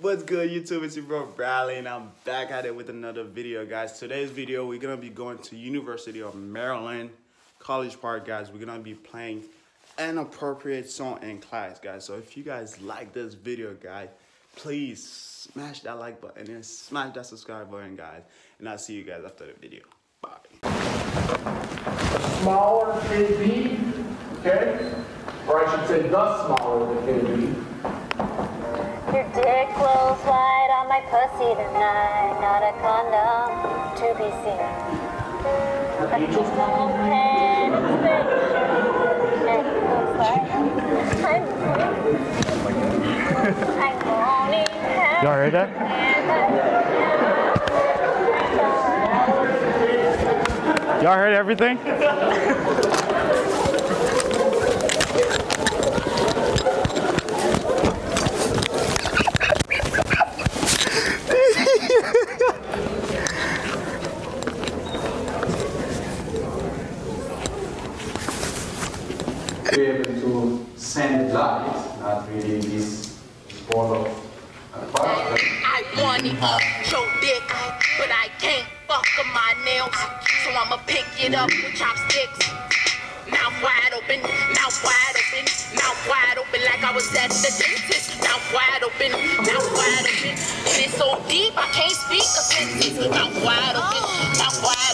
What's good YouTube? It's your bro Bradley and I'm back at it with another video guys. Today's video we're gonna be going to University of Maryland College Park guys. We're gonna be playing an appropriate song in class guys. So if you guys like this video guys, please smash that like button and smash that subscribe button guys. And I'll see you guys after the video. Bye. smaller KB, okay? Or I should say the smaller the KB. Your dick glows white on my pussy tonight, not a condom to be seen. A little penetration, and it looks like I'm I'm moaning Y'all heard that? Y'all heard everything? Be able to send light, not really this ball of uh, I wanna eat your dick, but I can't fuck up my nails. So I'ma pick it up with chopsticks. Mouth wide open, mouth wide open, mouth wide open like I was at the dentist. Mouth wide open, mouth wide open. And it's so deep I can't speak sentence. Mouth wide open, mouth wide open,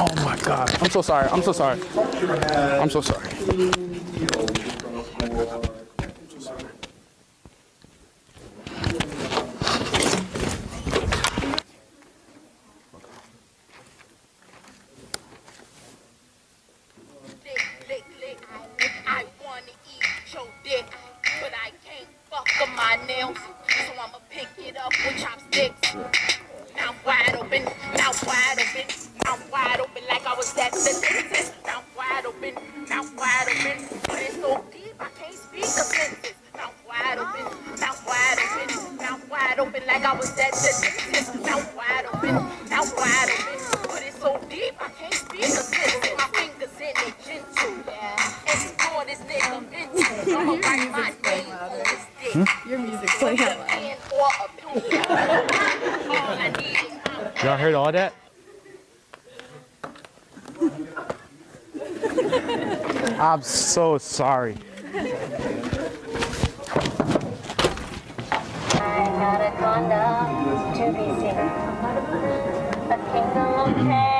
oh my god. I'm so sorry. I'm so sorry. I'm so sorry. Deep I can't speak a sentence. My fingers in it gentle. Explore this nigga mental. I'ma write my name on this dick. Your music's is my Y'all heard all that? I'm so sorry. I'm not a condom to be seen. A kingdom of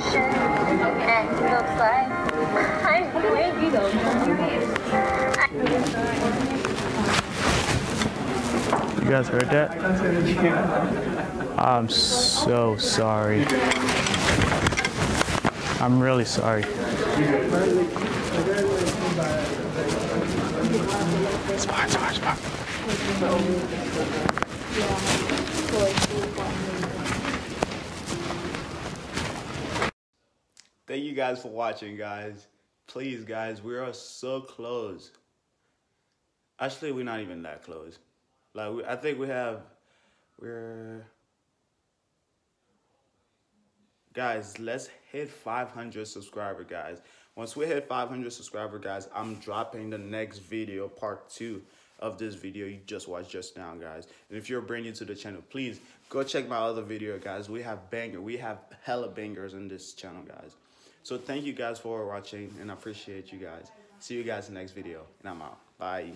You guys heard that? I'm so sorry. I'm really sorry. It's fine, it's fine, it's fine. Thank you guys for watching, guys. Please, guys, we are so close. Actually, we're not even that close. Like, we, I think we have, we're, guys, let's hit 500 subscriber, guys. Once we hit 500 subscriber, guys, I'm dropping the next video, part two of this video you just watched just now, guys. And if you're brand new to the channel, please go check my other video, guys. We have banger, we have hella bangers in this channel, guys. So thank you guys for watching, and I appreciate you guys. See you guys in the next video, and I'm out. Bye.